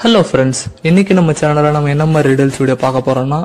Hello friends இன்னைக்கு நம்ம சேனலில் நம்ம என்ன மாதிரி ரிடல்ஸ் வீடியோ பார்க்க போறோம்னா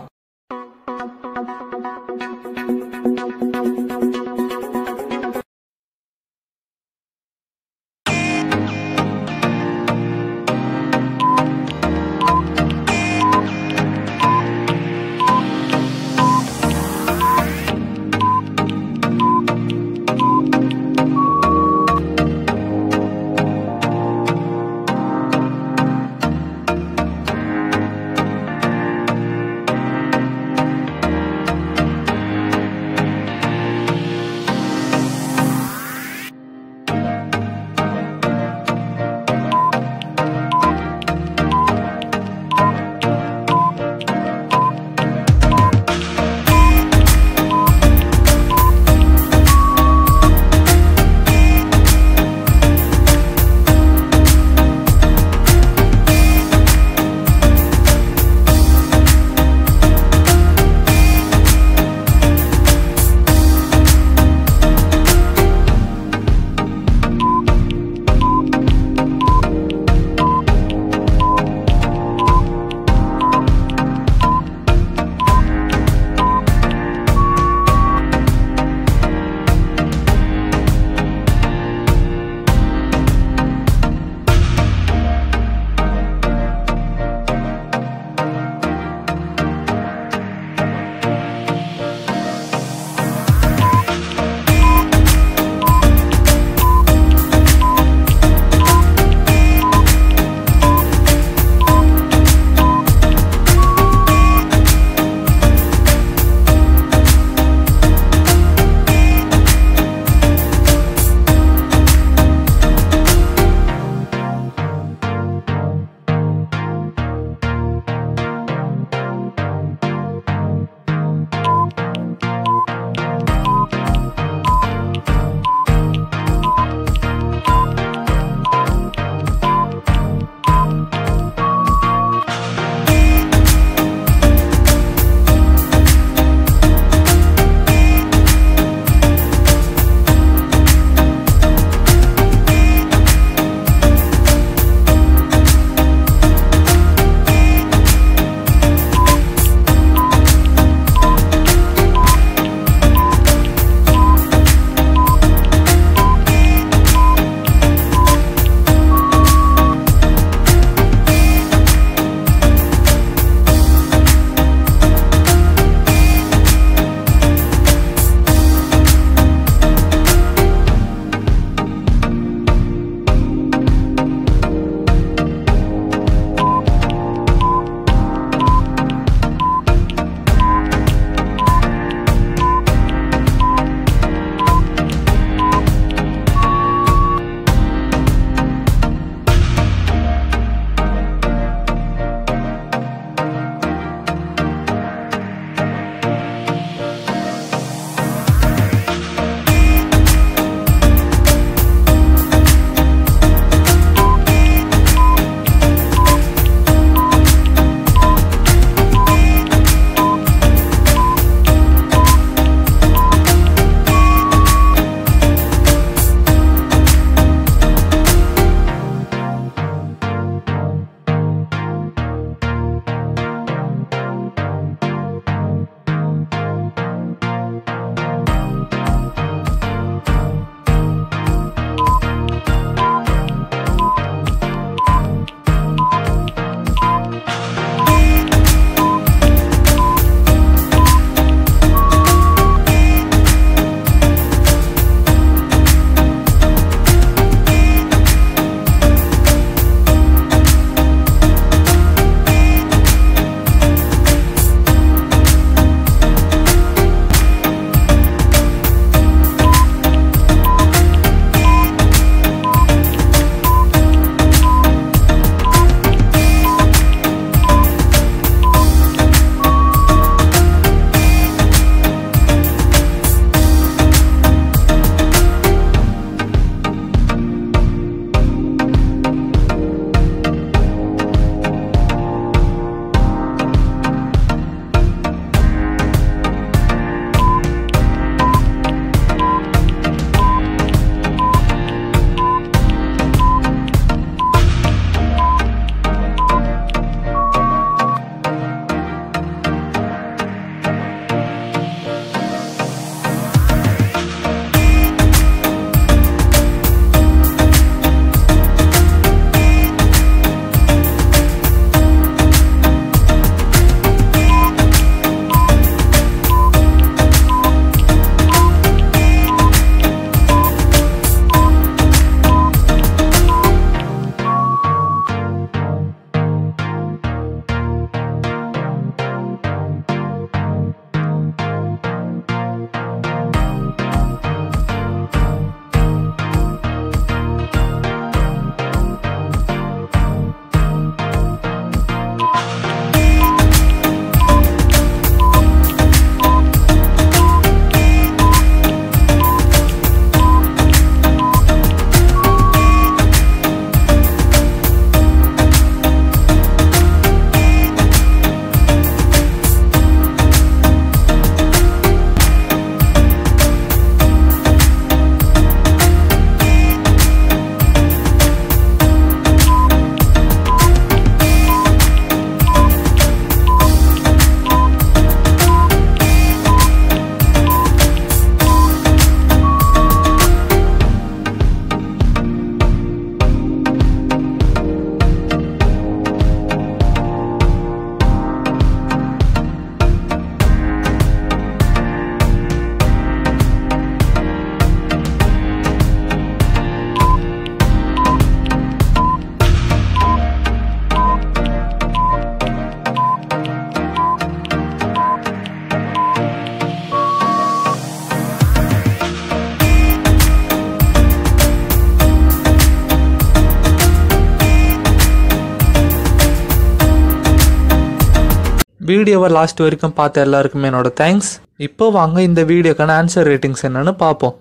வீடியோவை லாஸ்ட் வரைக்கும் பார்த்த எல்லாருக்குமே என்னோட தேங்க்ஸ் இப்போ வாங்க இந்த வீடியோக்கான ஆன்சர் ரேட்டிங்ஸ் என்னன்னு பார்ப்போம்.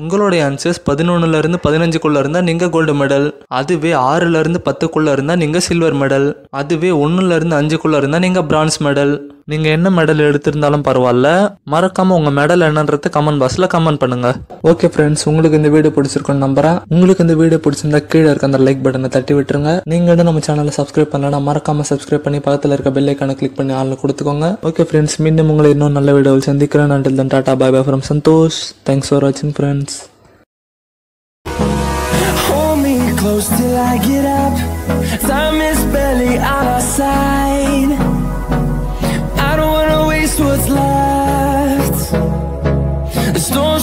உங்களுடைய ஆன்சர்ஸ் பதினொன்னுலேருந்து பதினஞ்சுக்குள்ளே இருந்தால் நீங்கள் கோல்டு மெடல் அதுவே ஆறுலேருந்து பத்துக்குள்ளே இருந்தால் நீங்கள் சில்வர் மெடல் அதுவே ஒன்றுலேருந்து அஞ்சுக்குள்ளே இருந்தால் நீங்கள் பிரான்ஸ் மெடல் நீங்கள் என்ன மெடல் எடுத்திருந்தாலும் பரவாயில்ல. மறக்காமல் உங்கள் மெடல் என்னன்றது கமெண்ட் பாக்ஸில் கமெண்ட் பண்ணுங்கள் ஓகே ஃப்ரெண்ட்ஸ் உங்களுக்கு இந்த வீடியோ பிடிச்சிருக்குன்னு நம்புறேன். உங்களுக்கு இந்த வீடியோ பிடிச்சிருந்தா கீழே இருக்க அந்த லைக் பட்டனை தட்டி விட்டுருங்க. நீங்கள் இன்னும் நம்ம சேனலை சப்ஸ்கிரைப் பண்ணலன்னா மறக்காமல் சப்ஸ்கிரைப் பண்ணி பக்கத்தில் இருக்க பெல் ஐக்கானை கிளிக் பண்ணி ஆளில் கொடுத்துக்கோங்க. ஓகே ஃப்ரெண்ட்ஸ் மீண்டும் உங்களை இன்னும் நல்ல வீடியோவில் சந்திக்கிறேன். Until then tata bye bye from Santhosh thanks for வாட்சிங் friends close till I get up. Time is barely on our side.